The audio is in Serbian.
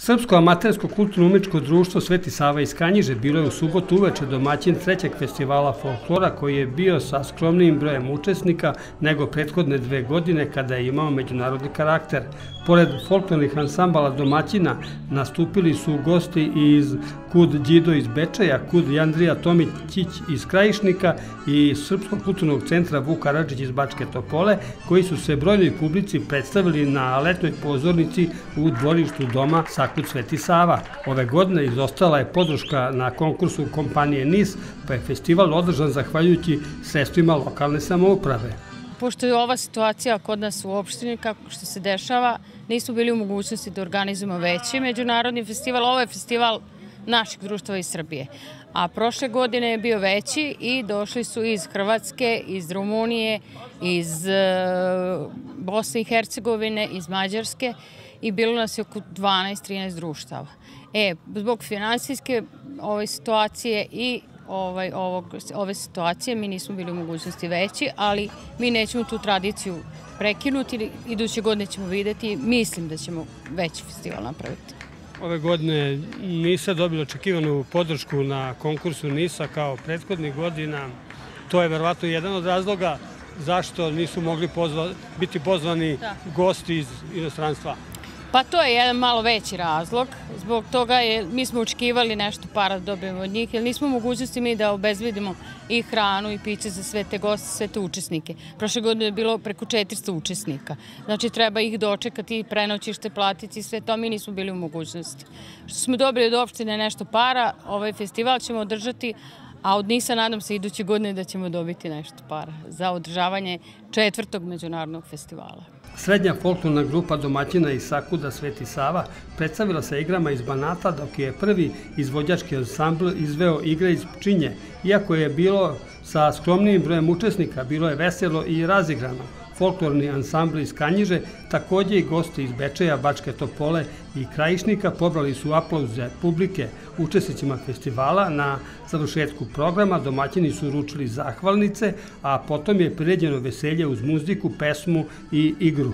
Srpsko amatersko kulturno-umičko društvo Sveti Sava iz Kanjiže bilo je u subotu uveče domaćin trećeg festivala folklora koji je bio sa skromnijim brojem učesnika nego prethodne dve godine kada je imao međunarodni karakter. Pored folklornih ansambala domaćina nastupili su gosti iz Kud Đido iz Bečaja, Kud Jandrija Tomićić iz Krajišnika i Srpskog kulturnog centra Vuk Karadžić iz Bačke Topole, koji su se brojnoj publici predstavili na letnoj pozornici u dvorištu doma Sakud Sveti Sava. Ove godine izostala je podrška na konkursu kompanije NIS, pa je festival održan zahvaljujući sredstvima lokalne samouprave. Pošto je ova situacija kod nas u opštini, kako što se dešava, nismo bili u mogućnosti da organizujemo veći međunarodni festival. Ovo je festival naših društva iz Srbije. A prošle godine je bio veći i došli su iz Hrvatske, iz Rumunije, iz e, Bosne i Hercegovine, iz Mađarske i bilo nas je oko 12-13 društava. E, zbog finansijske ove situacije i ovaj, ovog, ove situacije mi nismo bili u mogućnosti veći, ali mi nećemo tu tradiciju prekinuti. Iduće godine ćemo videti, mislim da ćemo veći festival napraviti. Ove godine nisa dobila očekivanu podršku na konkursu NISA kao prethodnih godina. To je verovatno jedan od razloga zašto nisu mogli pozva, biti pozvani da. gosti iz inostranstva. Pa to je jedan malo veći razlog. Zbog toga je, mi smo očekivali nešto para da dobijemo od njih, jer nismo mogućnosti mi da obezbedimo i hranu i piće za sve te goste, sve te učesnike. Prošle godine je bilo preko 400 učesnika. Znači treba ih dočekati, prenoćište, platiti, sve to mi nismo bili u mogućnosti. Što smo dobili od opštine nešto para, ovaj festival ćemo održati, a od Nisa nadam se iduće godine da ćemo dobiti nešto para za održavanje četvrtog međunarodnog festivala. Srednja folklorna grupa domaćina iz Sakuda Sveti Sava predstavila se igrama iz Banata dok je prvi izvođački ansambl izveo igre iz Pčinje. Iako je bilo sa skromnijim brojem učesnika, bilo je veselo i razigrano folklorni ansambli iz Kanjiže, takođe i gosti iz Bečeja, Bačke Topole i Krajišnika pobrali su aplauze publike učesnicima festivala. Na završetku programa domaćini su uručili zahvalnice, a potom je priređeno veselje uz muziku, pesmu i igru.